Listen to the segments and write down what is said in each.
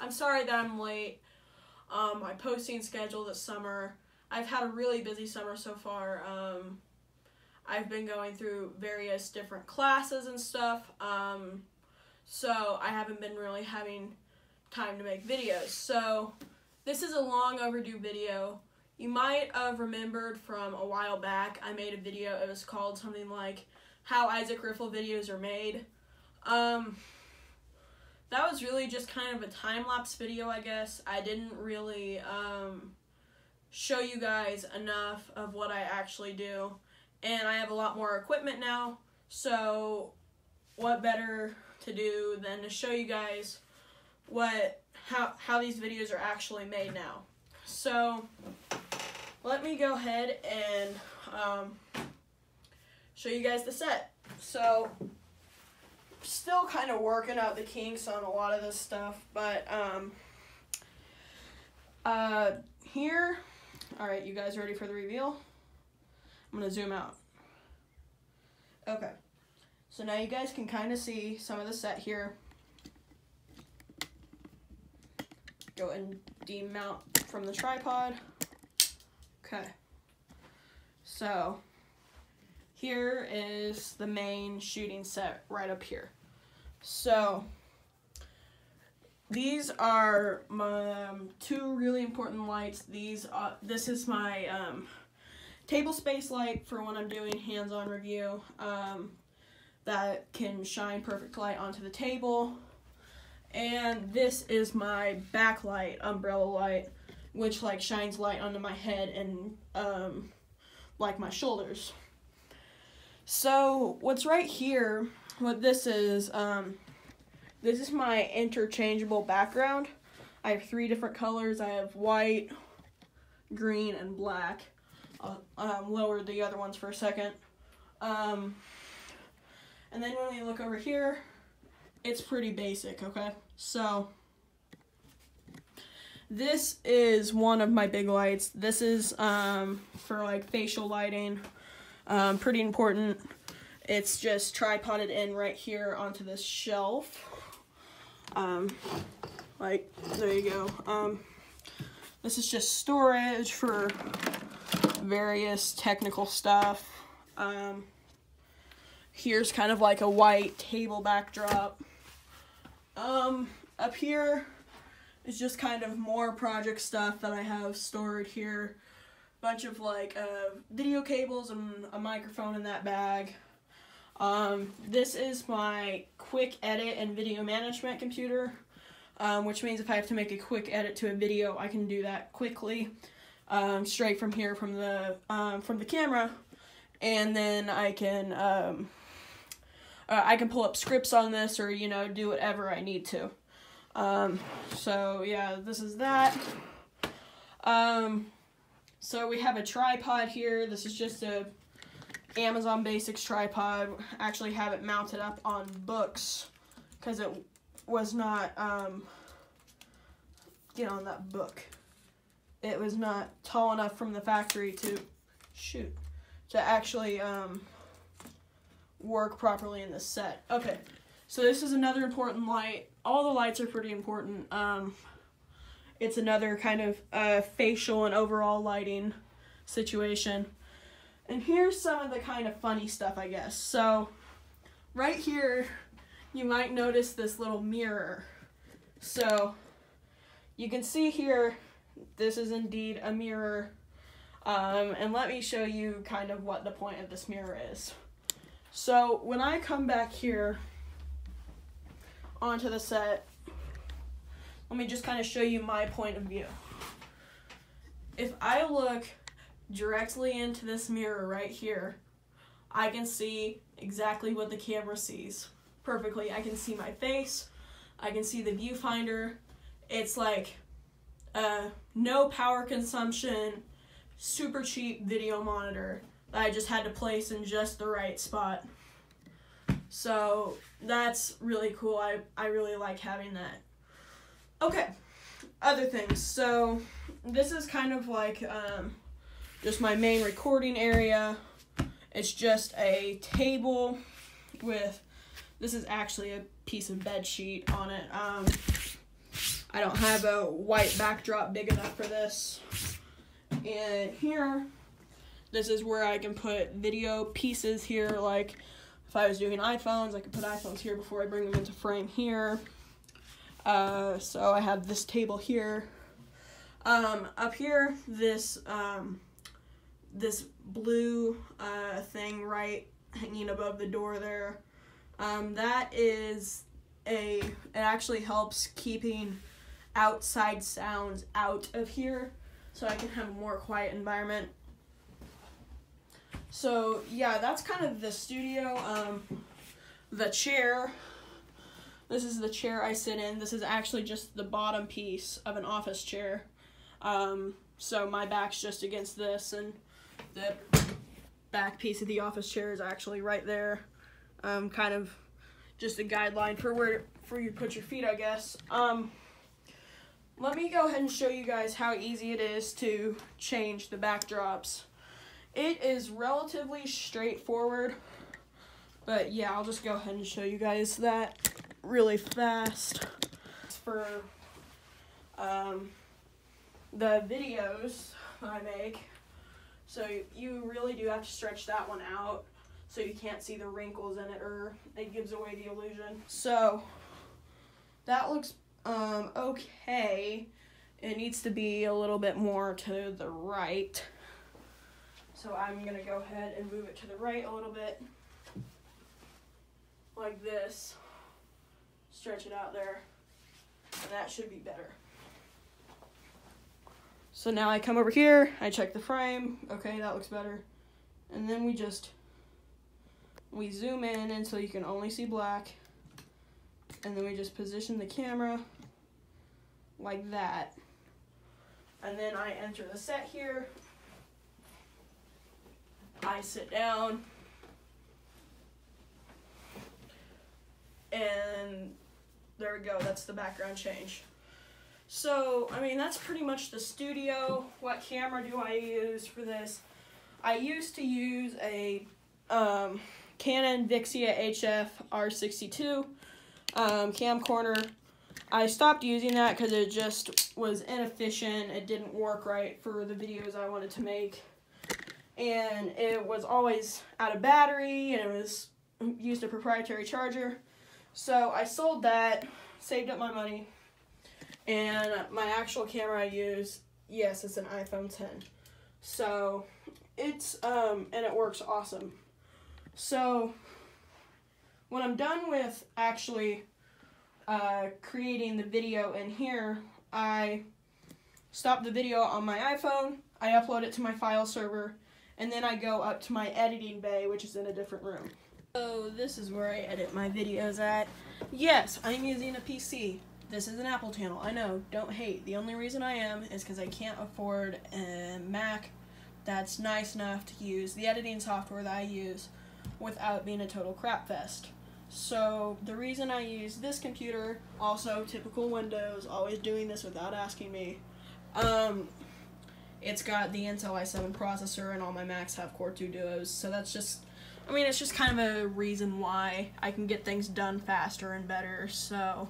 I'm sorry that I'm late. Um, my posting schedule this summer. I've had a really busy summer so far. Um, I've been going through various different classes and stuff. Um, so I haven't been really having time to make videos. So this is a long overdue video. You might have remembered from a while back I made a video. It was called something like how Isaac Riffle videos are made. Um, that was really just kind of a time lapse video, I guess. I didn't really um, show you guys enough of what I actually do, and I have a lot more equipment now. So, what better to do than to show you guys what how how these videos are actually made now? So, let me go ahead and um, show you guys the set. So still kind of working out the kinks on a lot of this stuff, but um, uh, here, all right, you guys ready for the reveal? I'm gonna zoom out. Okay, so now you guys can kind of see some of the set here. Go and demount from the tripod. Okay, so here is the main shooting set right up here. So these are my um, two really important lights. These uh, this is my um, table space light for when I'm doing hands-on review um, that can shine perfect light onto the table. And this is my backlight umbrella light, which like shines light onto my head and um, like my shoulders. So what's right here, what this is, um, this is my interchangeable background. I have three different colors. I have white, green, and black. I'll um, lower the other ones for a second. Um, and then when we look over here, it's pretty basic, okay? So, this is one of my big lights. This is um, for like facial lighting. Um, pretty important. It's just tripoded in right here onto this shelf. Um, like, there you go. Um, this is just storage for various technical stuff. Um, here's kind of like a white table backdrop. Um, up here is just kind of more project stuff that I have stored here bunch of like uh, video cables and a microphone in that bag. Um, this is my quick edit and video management computer, um, which means if I have to make a quick edit to a video, I can do that quickly, um, straight from here from the um, from the camera, and then I can um, uh, I can pull up scripts on this or you know do whatever I need to. Um, so yeah, this is that. So we have a tripod here. This is just a Amazon Basics tripod. Actually have it mounted up on books because it was not, um, get on that book. It was not tall enough from the factory to, shoot, to actually um, work properly in the set. Okay, so this is another important light. All the lights are pretty important. Um, it's another kind of uh, facial and overall lighting situation. And here's some of the kind of funny stuff, I guess. So, right here, you might notice this little mirror. So, you can see here, this is indeed a mirror. Um, and let me show you kind of what the point of this mirror is. So, when I come back here onto the set, let me just kind of show you my point of view. If I look directly into this mirror right here, I can see exactly what the camera sees perfectly. I can see my face, I can see the viewfinder. It's like uh, no power consumption, super cheap video monitor that I just had to place in just the right spot. So that's really cool. I, I really like having that. Okay, other things. So this is kind of like um, just my main recording area. It's just a table with, this is actually a piece of bed sheet on it. Um, I don't have a white backdrop big enough for this. And here, this is where I can put video pieces here, like if I was doing iPhones, I could put iPhones here before I bring them into frame here. Uh, so I have this table here. Um, up here, this um, this blue uh, thing right hanging above the door there. Um, that is a it actually helps keeping outside sounds out of here so I can have a more quiet environment. So yeah, that's kind of the studio. Um, the chair. This is the chair I sit in. This is actually just the bottom piece of an office chair. Um, so my back's just against this, and the back piece of the office chair is actually right there. Um, kind of just a guideline for where for you to put your feet, I guess. Um, let me go ahead and show you guys how easy it is to change the backdrops. It is relatively straightforward, but yeah, I'll just go ahead and show you guys that really fast. For um, the videos I make, so you really do have to stretch that one out so you can't see the wrinkles in it or it gives away the illusion. So that looks um, okay. It needs to be a little bit more to the right. So I'm gonna go ahead and move it to the right a little bit. Like this. Stretch it out there. And that should be better. So now I come over here, I check the frame. Okay, that looks better. And then we just, we zoom in until you can only see black. And then we just position the camera like that. And then I enter the set here. I sit down. And there we go, that's the background change. So, I mean, that's pretty much the studio. What camera do I use for this? I used to use a um, Canon Vixia HF R62 um, camcorder. I stopped using that because it just was inefficient. It didn't work right for the videos I wanted to make. And it was always out of battery and it was used a proprietary charger. So I sold that, saved up my money, and my actual camera I use, yes, it's an iPhone 10. So it's, um, and it works awesome. So when I'm done with actually uh, creating the video in here, I stop the video on my iPhone, I upload it to my file server, and then I go up to my editing bay, which is in a different room. So this is where I edit my videos at. Yes, I'm using a PC. This is an Apple channel. I know, don't hate. The only reason I am is because I can't afford a Mac that's nice enough to use the editing software that I use without being a total crap fest. So the reason I use this computer, also typical Windows, always doing this without asking me, um, it's got the Intel i7 processor and all my Macs have Core 2 Duos, so that's just, I mean, it's just kind of a reason why I can get things done faster and better, so,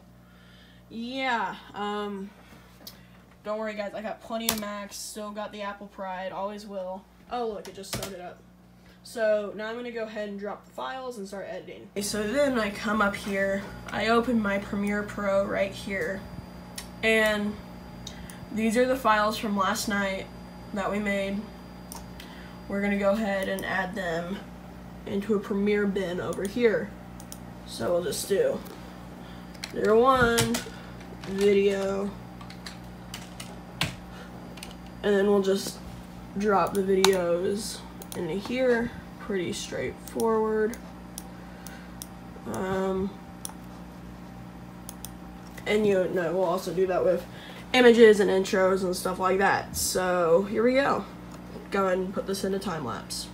yeah, um, don't worry guys, I got plenty of Macs, still got the Apple Pride, always will. Oh look, it just started up. So now I'm gonna go ahead and drop the files and start editing. Okay, so then I come up here, I open my Premiere Pro right here, and these are the files from last night that we made. We're gonna go ahead and add them into a Premiere bin over here. So we'll just do zero one video, and then we'll just drop the videos into here. Pretty straightforward. Um, and you know we'll also do that with images and intros and stuff like that. So here we go. Go ahead and put this into time lapse